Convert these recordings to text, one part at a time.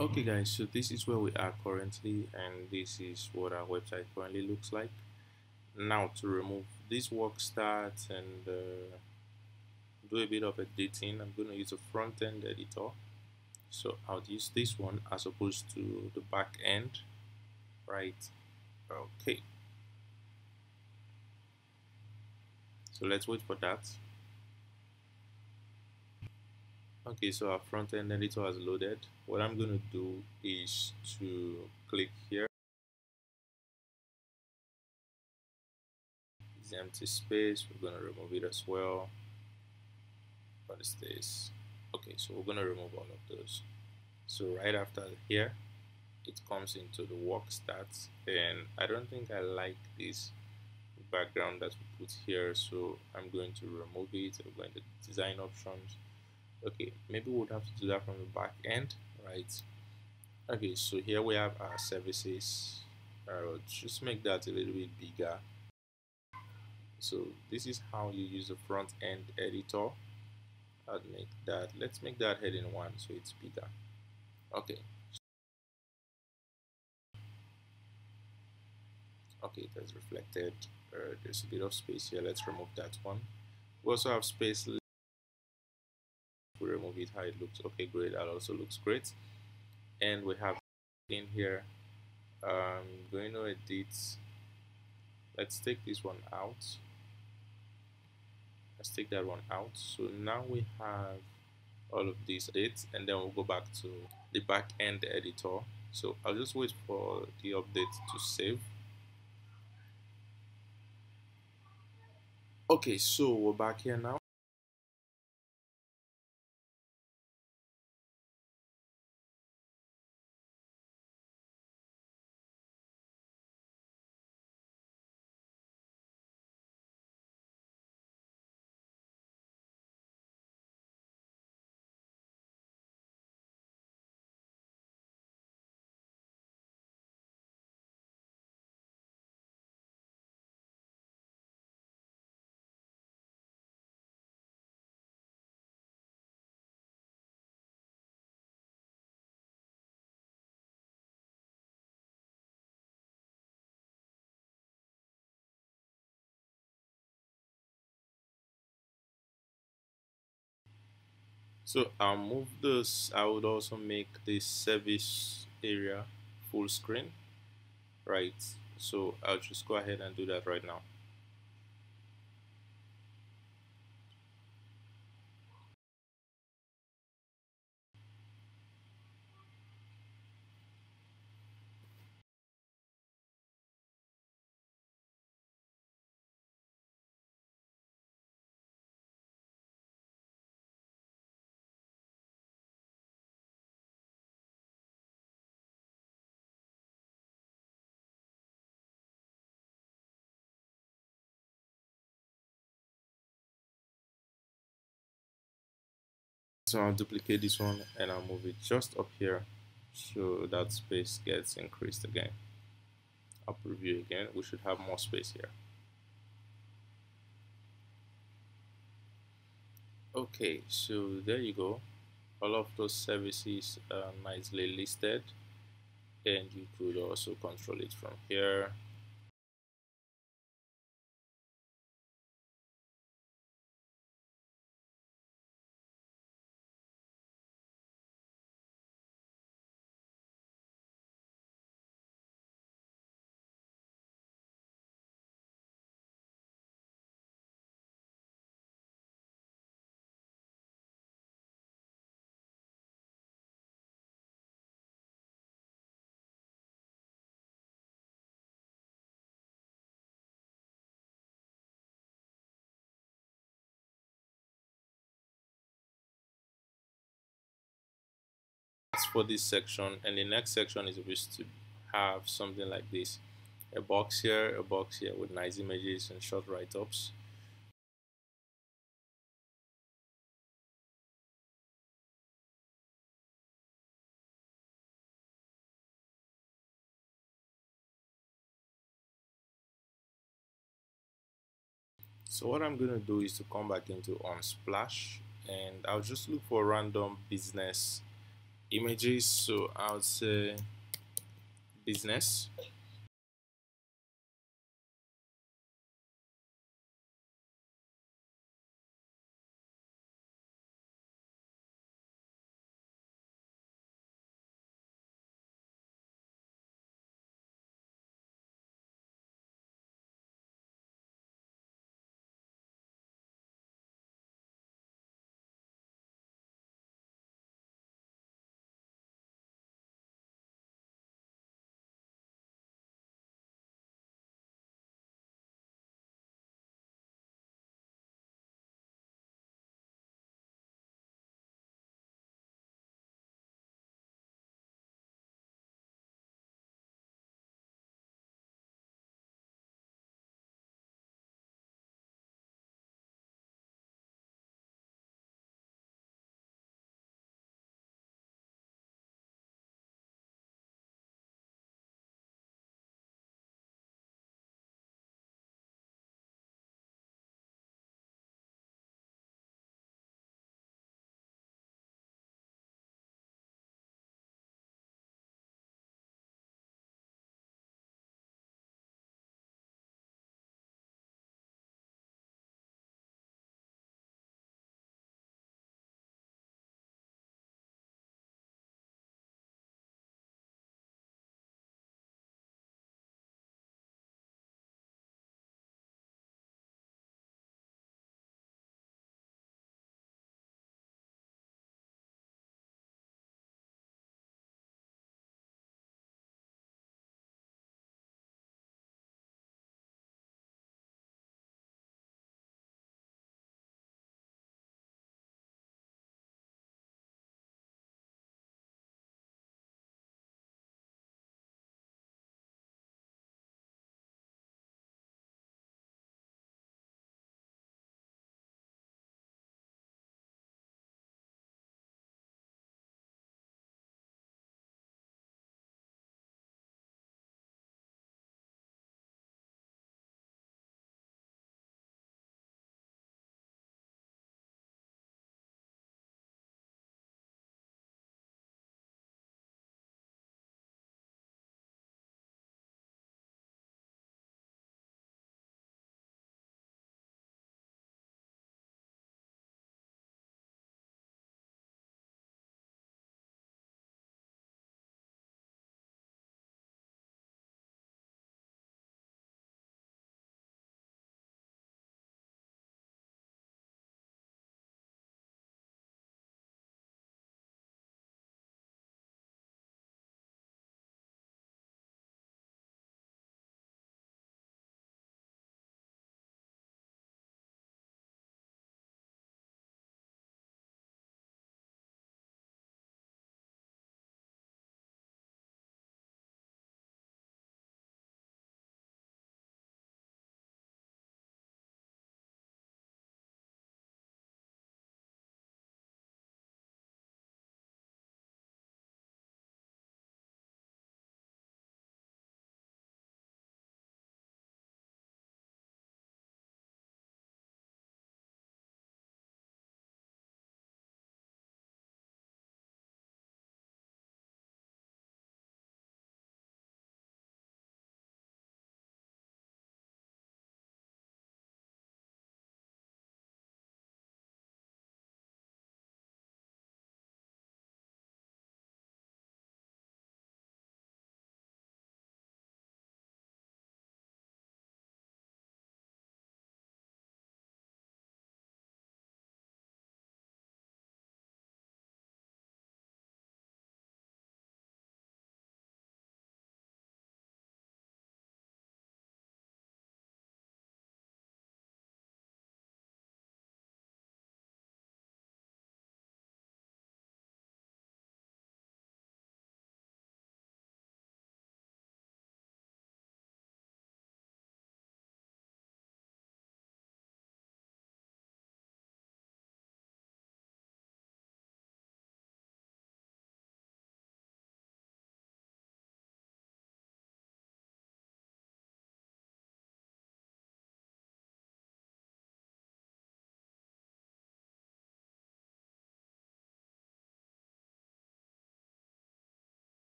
okay guys so this is where we are currently and this is what our website currently looks like. Now to remove this work start and uh, do a bit of editing I'm going to use a front-end editor. So I'll use this one as opposed to the back end right? Okay. So let's wait for that okay so our front-end editor has loaded. What I'm going to do is to click here. This empty space. We're going to remove it as well. What is this okay so we're going to remove all of those. So right after here it comes into the work stats. And I don't think I like this background that we put here. So I'm going to remove it. I'm going to design options okay maybe we'll have to do that from the back end right? Okay so here we have our services. Uh, just make that a little bit bigger. So this is how you use the front end editor. I'll make that let's make that heading one so it's bigger. Okay. Okay that's reflected. Uh, there's a bit of space here. Let's remove that one. We also have space remove it how it looks okay great that also looks great. And we have in here um going to edit let's take this one out. Let's take that one out. So now we have all of these dates and then we'll go back to the back end editor. So I'll just wait for the update to save. Okay so we're back here now So I'll move this, I would also make this service area full screen, right? So I'll just go ahead and do that right now. So I'll duplicate this one and I'll move it just up here so that space gets increased again. I'll preview again. We should have more space here. Okay, so there you go. All of those services are nicely listed and you could also control it from here for this section and the next section is supposed to have something like this. A box here a box here with nice images and short write-ups. So what I'm gonna do is to come back into Unsplash and I'll just look for random business images so I would say business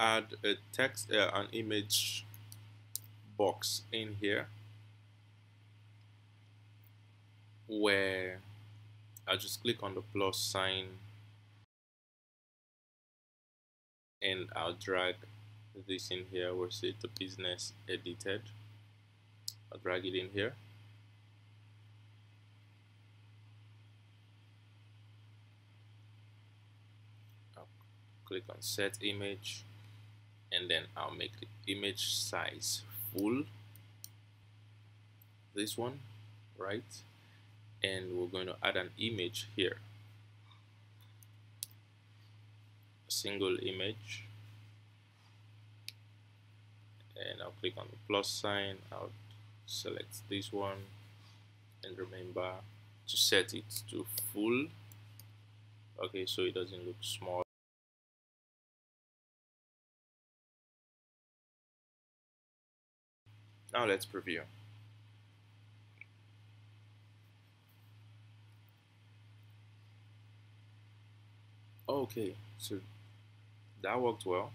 add a text, uh, an image box in here where I'll just click on the plus sign and I'll drag this in here where say the business edited. I'll drag it in here. Click on set image and then I'll make the image size full this one right? And we're going to add an image here. A single image. And I'll click on the plus sign. I'll select this one. And remember to set it to full. Okay so it doesn't look small now let's preview. Okay so that worked well